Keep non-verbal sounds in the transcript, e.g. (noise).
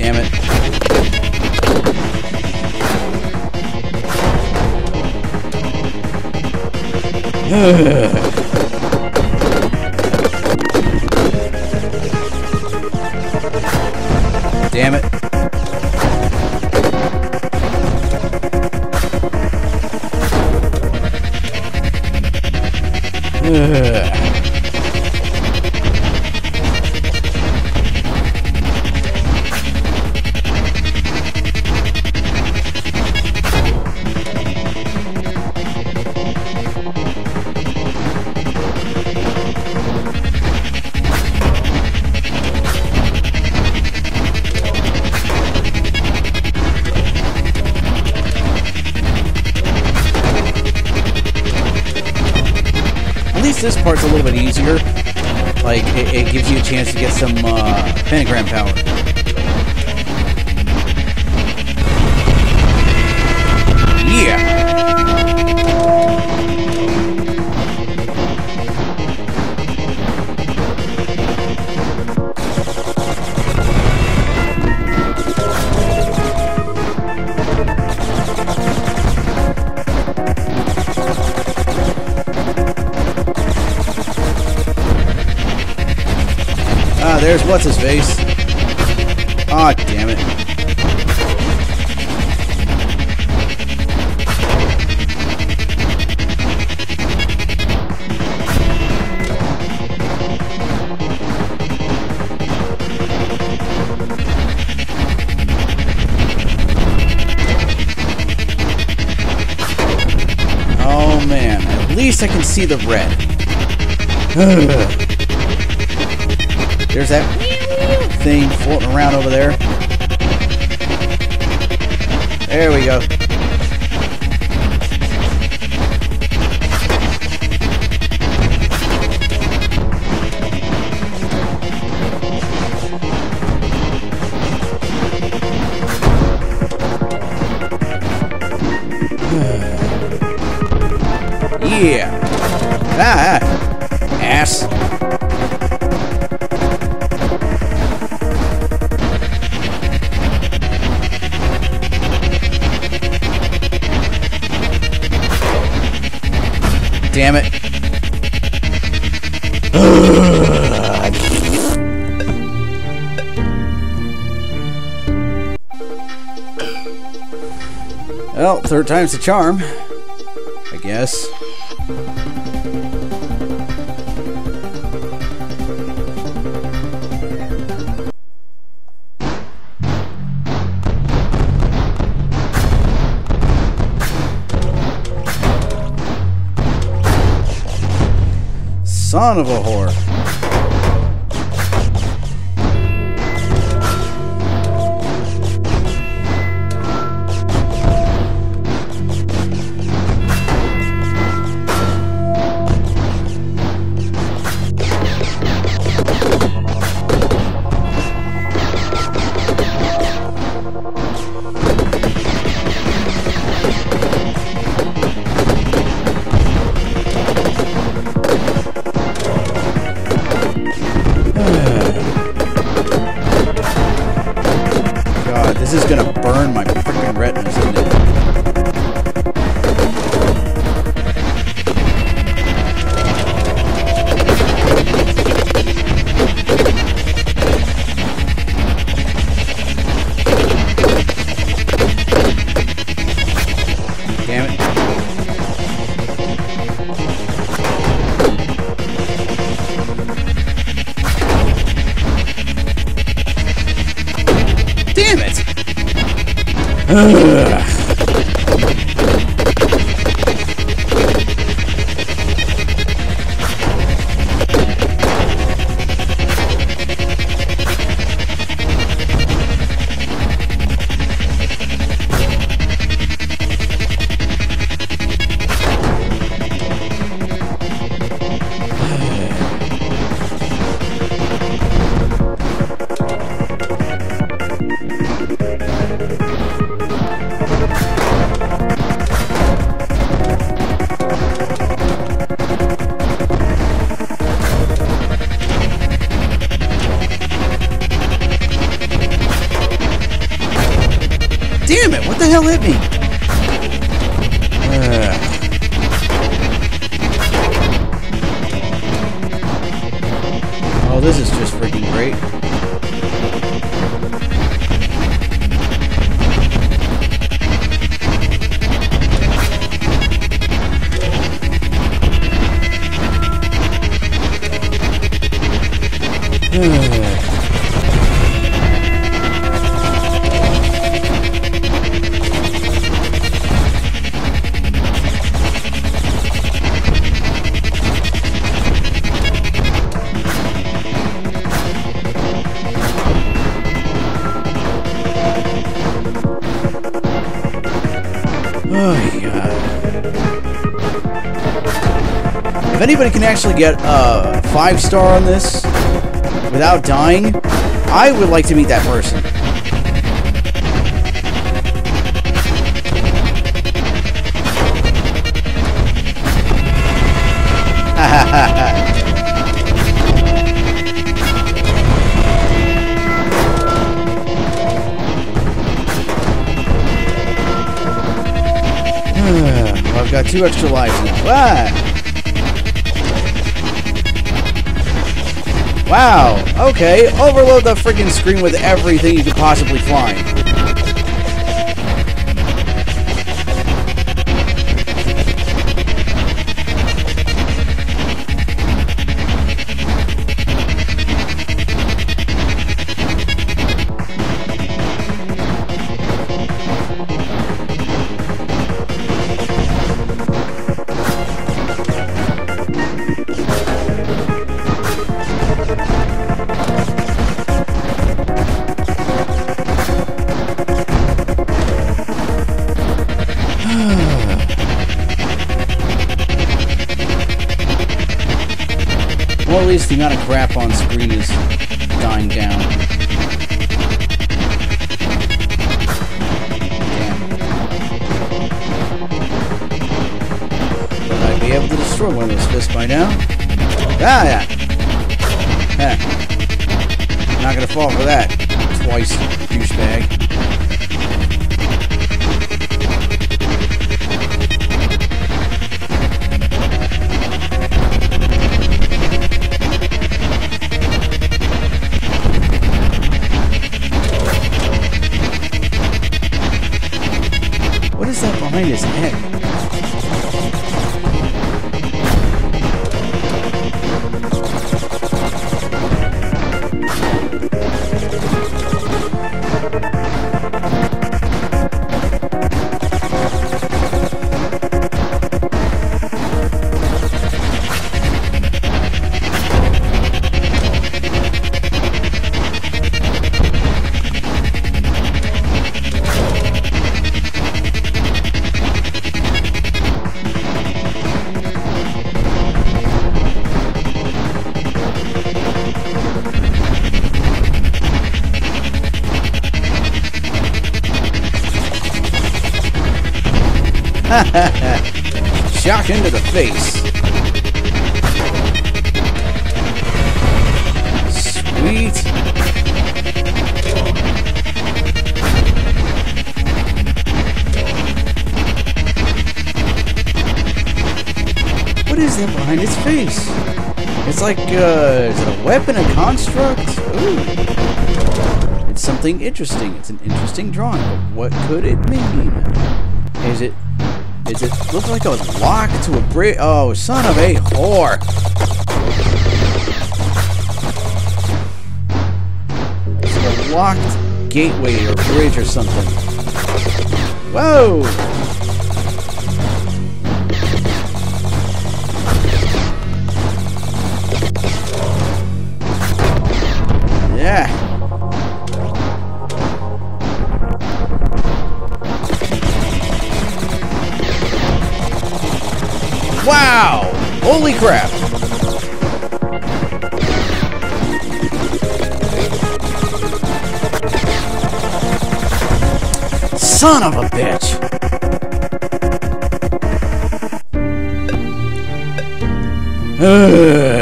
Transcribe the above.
Damn it. (sighs) Damn it. Ugh. (sighs) (sighs) easier. Like, it, it gives you a chance to get some uh, pentagram power. What's his face. Ah, damn it. Oh man, at least I can see the red. (sighs) There's that thing floating around over there. There we go. (sighs) Yeah. Ah. Damn it. well, third time's the charm. I guess. Son of a whore. God, this is gonna burn my freaking retinas, isn't it? The hell hit me? Uh. Oh, this is just freaking great. Oh, (sighs) anybody can actually get a five star on this without dying, I would like to meet that person. (laughs) I've got two extra lives now. Ah! Wow, okay. Overload the freaking screen with everything you could possibly find. The amount of crap on screen is dying down. Damn. Would I be able to destroy one of those fists by now? Ah, yeah. Heh. Not gonna fall for that. Twice, douchebag. What is that behind his head? (laughs) Shock into the face. Sweet. What is that behind its face? It's like, uh, is it a weapon, a construct? Ooh. It's something interesting. It's an interesting drawing, but what could it mean? Is it is it look like a lock to a bridge? Oh, son of a whore! It's like a locked gateway or bridge or something. Whoa! Son of a bitch! Ugh. (sighs) (sighs)